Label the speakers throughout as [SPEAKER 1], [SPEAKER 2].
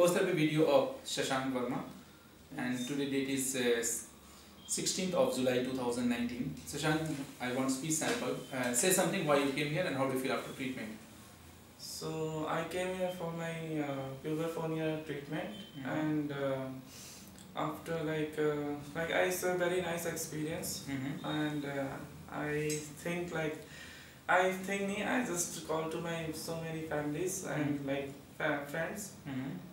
[SPEAKER 1] post therapy video of Shashank Verma, and today date is uh, 16th of July 2019. Shashank, I want speech sample. Uh, say something why you came here and how do you feel after treatment.
[SPEAKER 2] So I came here for my uh, puberphonia treatment,
[SPEAKER 1] Mhm.
[SPEAKER 2] and uh, after like uh, like I saw a very nice experience,
[SPEAKER 1] Mm-hmm.
[SPEAKER 2] and uh, I think like I think me I just call to my so many families and like fa- friends,
[SPEAKER 1] Mm-hmm.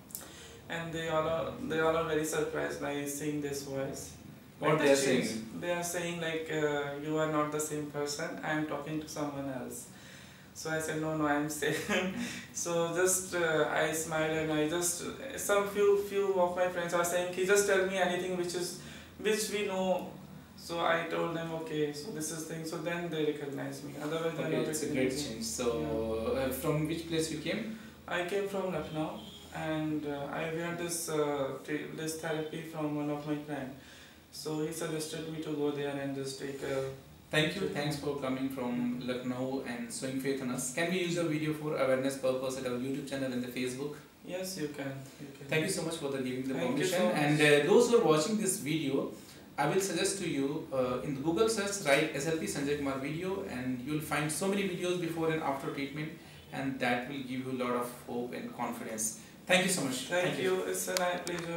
[SPEAKER 2] And they all are they all are very surprised by seeing this voice.
[SPEAKER 1] What they are saying?
[SPEAKER 2] They are saying like uh, you are not the same person. I am talking to someone else. So I said no no I am same. so just uh, I smiled and I just some few few of my friends are saying he just tell me anything which is which we know. So I told them okay so this is thing. So then they recognize me. Otherwise they are
[SPEAKER 1] Okay,
[SPEAKER 2] not
[SPEAKER 1] it's a great change. So, uh, from which place you came?
[SPEAKER 2] I came from Lucknow and uh, I went this uh, this therapy from one of my friend. So he suggested me to go there and just take a
[SPEAKER 1] Thank you. Thanks for coming from Lucknow and showing faith in us. Can we use your video for awareness purpose at our YouTube channel and the Facebook?
[SPEAKER 2] Yes, you can. You can.
[SPEAKER 1] Thank you so much for the giving the
[SPEAKER 2] Thank you
[SPEAKER 1] permission.
[SPEAKER 2] so much.
[SPEAKER 1] and uh, those who are watching this video, I will suggest to you uh, in the Google search write SLP Sanjay Kumar video, and you will find so many videos before and after treatment, and that will give you a lot of hope and confidence. Thank you so much.
[SPEAKER 2] Thank, you. It's a nice pleasure.